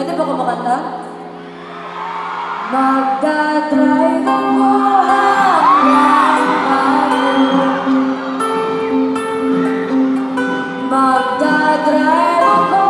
Pwede ba kumakanta? Magdadrive mo hanggang Magdadrive mo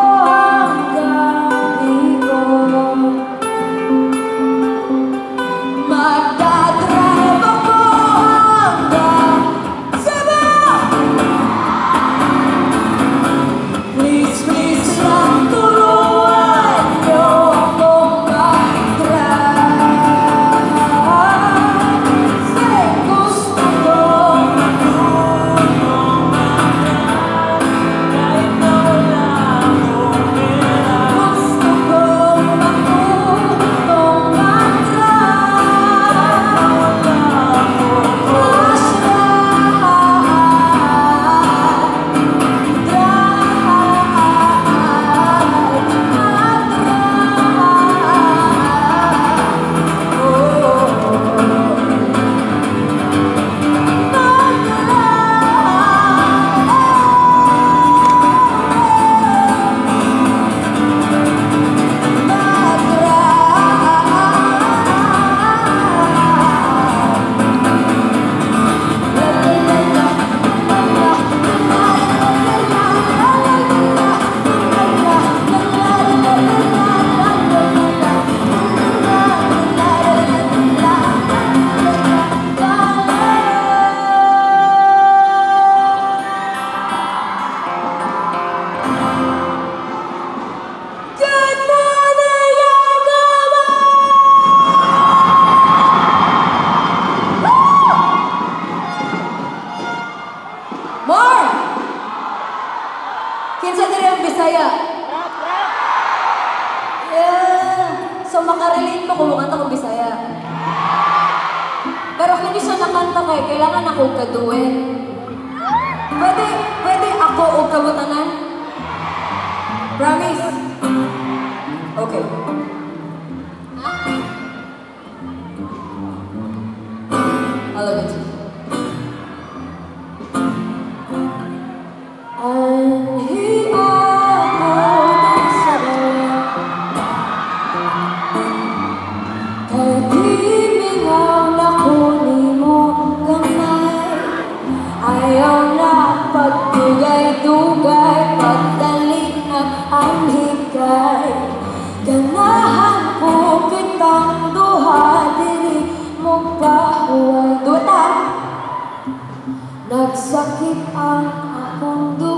Bisaya? Yeah. So makarelate mo kung kanta ko Bisaya. Pero hindi siya nakanta kay kailangan ako kaduet. Pwede, pwede ako o kamutanan? Promise? Okay. I love it. kasih ah akong